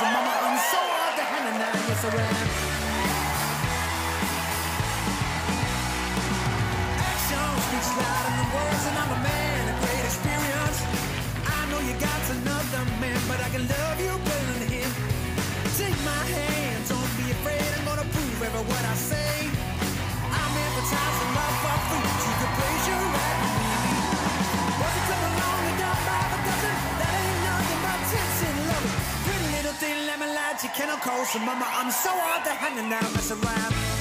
So mama, I'm so hard to handle now, yes I am. Action speaks louder than words and I'm a man, a great experience. I know you got another man, but I can love You cannot call. So mama, I'm so hard to handle now. Mess around.